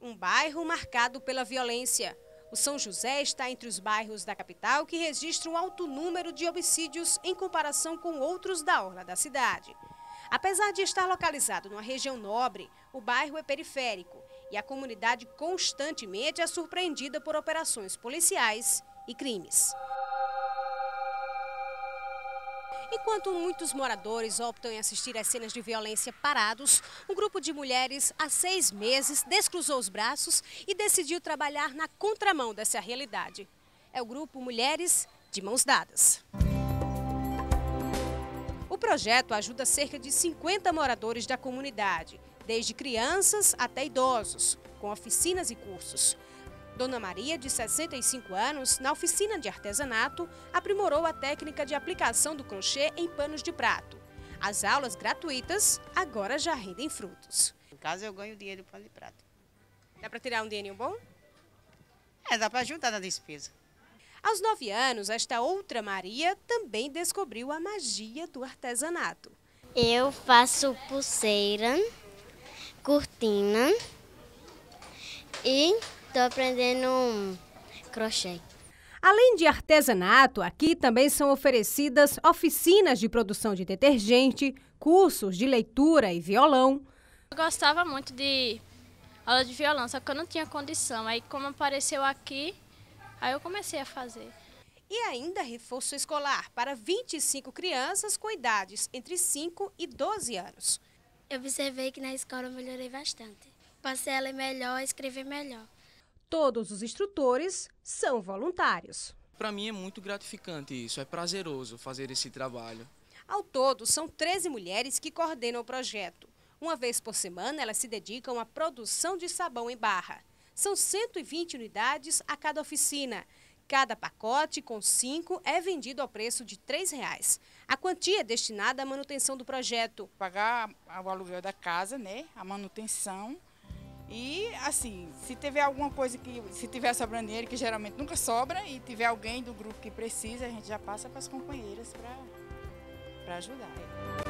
um bairro marcado pela violência. O São José está entre os bairros da capital que registram alto número de homicídios em comparação com outros da orla da cidade. Apesar de estar localizado numa região nobre, o bairro é periférico e a comunidade constantemente é surpreendida por operações policiais e crimes. Enquanto muitos moradores optam em assistir às cenas de violência parados, um grupo de mulheres, há seis meses, descruzou os braços e decidiu trabalhar na contramão dessa realidade. É o grupo Mulheres de Mãos Dadas. O projeto ajuda cerca de 50 moradores da comunidade, desde crianças até idosos, com oficinas e cursos. Dona Maria, de 65 anos, na oficina de artesanato, aprimorou a técnica de aplicação do crochê em panos de prato. As aulas gratuitas agora já rendem frutos. Em casa eu ganho dinheiro do pano de prato. Dá para tirar um dinheirinho bom? É, dá para ajudar na despesa. Aos nove anos, esta outra Maria também descobriu a magia do artesanato. Eu faço pulseira, cortina e Estou aprendendo crochê. Além de artesanato, aqui também são oferecidas oficinas de produção de detergente, cursos de leitura e violão. Eu gostava muito de aula de violão, só que eu não tinha condição. Aí, como apareceu aqui, aí eu comecei a fazer. E ainda reforço escolar para 25 crianças com idades entre 5 e 12 anos. Eu observei que na escola eu melhorei bastante. Passei a ler melhor, escrever melhor. Todos os instrutores são voluntários. Para mim é muito gratificante isso, é prazeroso fazer esse trabalho. Ao todo, são 13 mulheres que coordenam o projeto. Uma vez por semana, elas se dedicam à produção de sabão em barra. São 120 unidades a cada oficina. Cada pacote com cinco é vendido ao preço de R$ reais. A quantia é destinada à manutenção do projeto. Pagar o aluguel da casa, né? A manutenção e assim, se tiver alguma coisa que, se tiver sobrando dinheiro, que geralmente nunca sobra, e tiver alguém do grupo que precisa, a gente já passa para as companheiras para ajudar.